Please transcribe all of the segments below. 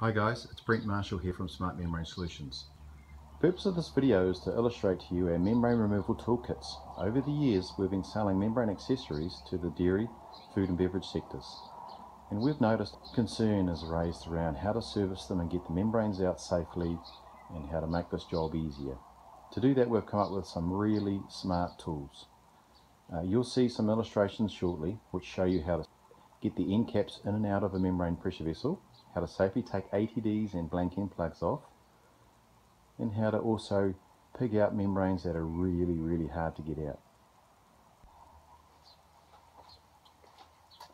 Hi guys, it's Brent Marshall here from Smart Membrane Solutions. The purpose of this video is to illustrate to you our membrane removal toolkits. Over the years we've been selling membrane accessories to the dairy, food and beverage sectors. And we've noticed concern is raised around how to service them and get the membranes out safely and how to make this job easier. To do that we've come up with some really smart tools. Uh, you'll see some illustrations shortly which show you how to get the end caps in and out of a membrane pressure vessel how to safely take ATDs and blank end plugs off, and how to also pig out membranes that are really, really hard to get out.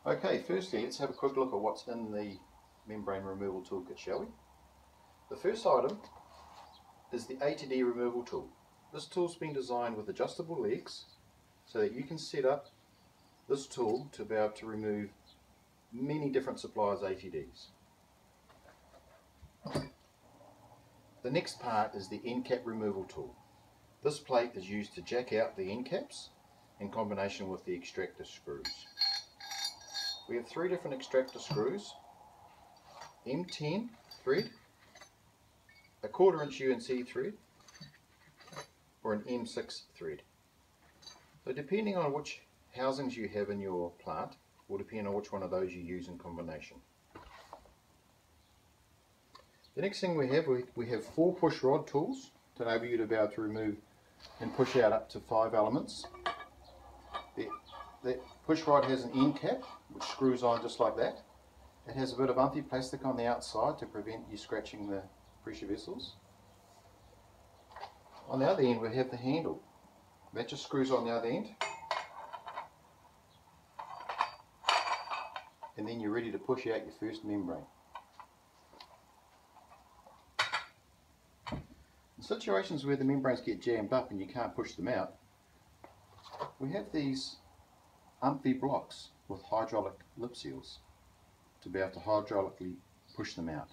Okay, firstly, let's have a quick look at what's in the membrane removal toolkit, shall we? The first item is the ATD removal tool. This tool's been designed with adjustable legs so that you can set up this tool to be able to remove many different suppliers' ATDs. The next part is the end cap removal tool. This plate is used to jack out the end caps in combination with the extractor screws. We have three different extractor screws, M10 thread, a quarter inch UNC thread, or an M6 thread. So depending on which housings you have in your plant, will depend on which one of those you use in combination. The next thing we have, we, we have four push rod tools to enable you to be able to remove and push out up to five elements. The, the push rod has an end cap which screws on just like that. It has a bit of anti-plastic on the outside to prevent you scratching the pressure vessels. On the other end we have the handle. That just screws on the other end. And then you're ready to push out your first membrane. Situations where the membranes get jammed up and you can't push them out, we have these umpy blocks with hydraulic lip seals to be able to hydraulically push them out.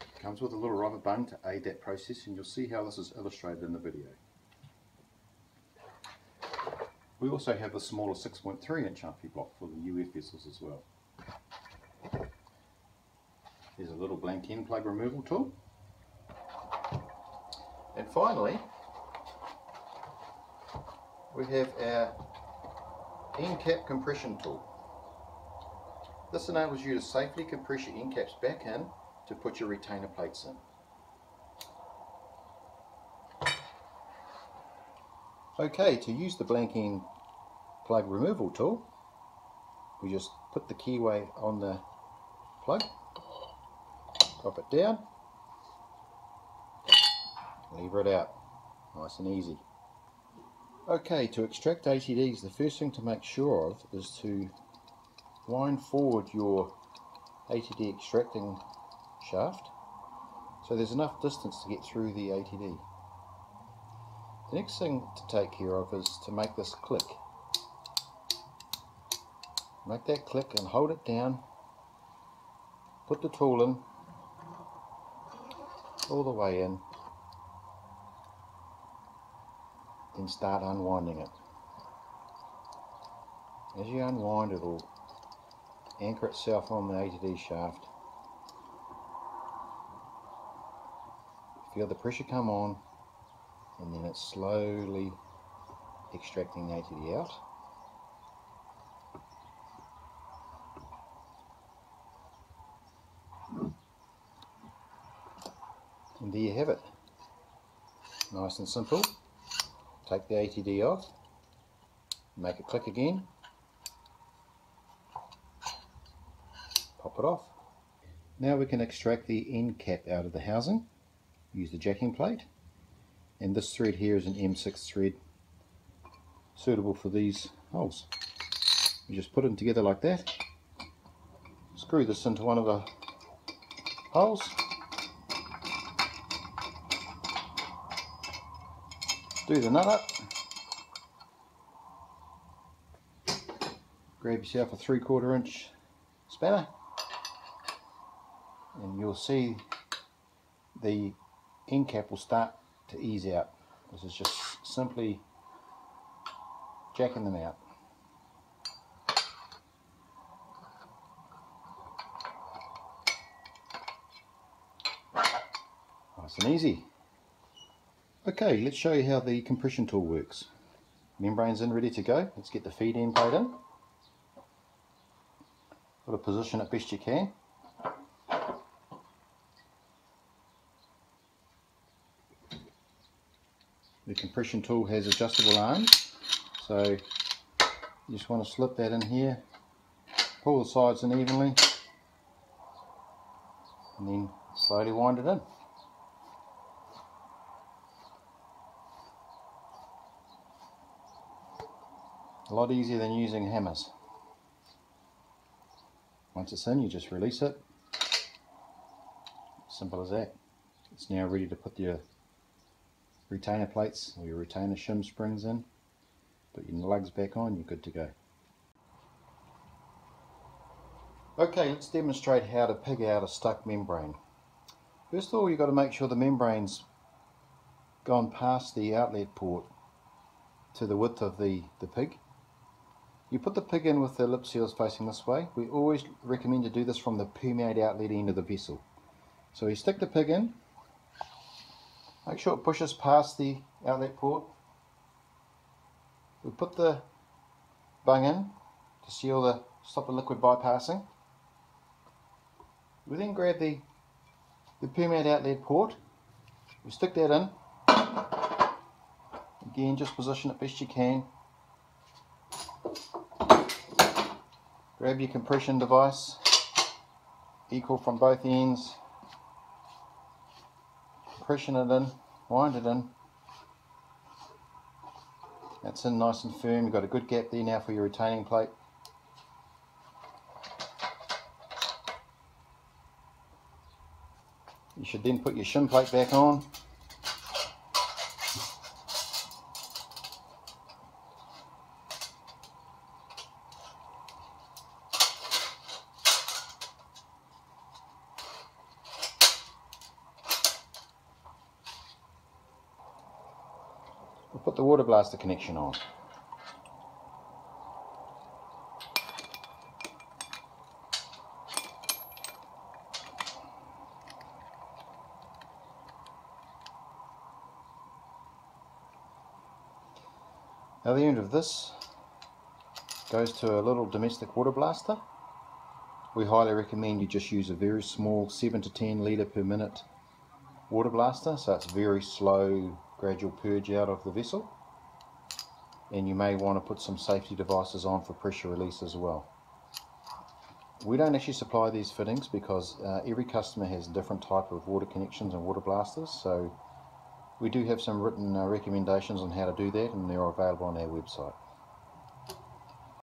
It comes with a little rubber bung to aid that process and you'll see how this is illustrated in the video. We also have a smaller 6.3 inch umpy block for the UF vessels as well. There's a little blank end plug removal tool and finally, we have our end cap compression tool. This enables you to safely compress your end caps back in to put your retainer plates in. Okay, to use the blank end plug removal tool, we just put the keyway on the plug, drop it down, lever it out. Nice and easy. Okay to extract ATDs the first thing to make sure of is to wind forward your ATD extracting shaft. So there's enough distance to get through the ATD the next thing to take care of is to make this click. Make that click and hold it down. Put the tool in. All the way in then start unwinding it. As you unwind it will anchor itself on the ATD shaft. Feel the pressure come on and then it's slowly extracting the ATD out. And there you have it. Nice and simple take the ATD off, make it click again, pop it off. Now we can extract the end cap out of the housing, use the jacking plate, and this thread here is an M6 thread suitable for these holes. You just put them together like that, screw this into one of the holes, do the nut grab yourself a three quarter inch spanner and you'll see the end cap will start to ease out. This is just simply jacking them out. Nice and easy. Okay, let's show you how the compression tool works. Membrane's in, ready to go. Let's get the feed end plate in. Got to position it best you can. The compression tool has adjustable arms, so you just want to slip that in here, pull the sides in evenly, and then slowly wind it in. A lot easier than using hammers. Once it's in, you just release it. Simple as that. It's now ready to put your retainer plates or your retainer shim springs in. Put your lugs back on, you're good to go. Okay, let's demonstrate how to pig out a stuck membrane. First of all, you've got to make sure the membrane's gone past the outlet port to the width of the, the pig. You put the pig in with the lip seals facing this way. We always recommend to do this from the permeate outlet end of the vessel. So you stick the pig in, make sure it pushes past the outlet port. We put the bung in to seal the stop the liquid bypassing. We then grab the, the permeate outlet port, we stick that in, again just position it best you can Grab your compression device, equal from both ends, compression it in, wind it in. That's in nice and firm, you've got a good gap there now for your retaining plate. You should then put your shim plate back on. The water blaster connection on. Now the end of this goes to a little domestic water blaster. We highly recommend you just use a very small 7 to 10 litre per minute water blaster so it's very slow gradual purge out of the vessel and you may want to put some safety devices on for pressure release as well. We don't actually supply these fittings because uh, every customer has different type of water connections and water blasters so we do have some written uh, recommendations on how to do that and they're available on our website.